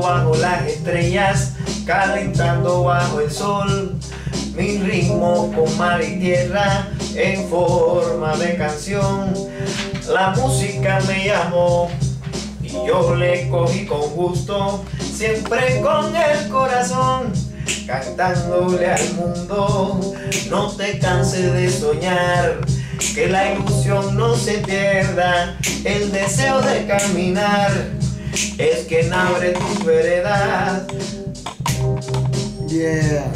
Bajo las estrellas, calentando bajo el sol. Mi ritmo con mar y tierra en forma de canción. La música me llamó y yo le cogí con gusto, siempre con el corazón, cantándole al mundo. No te canses de soñar, que la ilusión no se pierda, el deseo de caminar es quien abre tu veredas. Yeah.